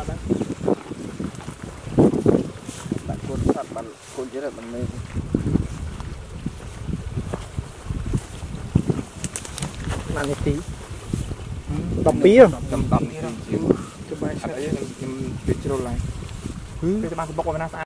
បាទហ្នឹងដាក់កូនសត្វបានកូនទៀតមិនមែនណានាទី12 10 10ទៀតចាំបាយអត់អីខ្ញុំខ្ញុំវាជ្រុលឡើងពេលបានសបុកវាណាស្អាត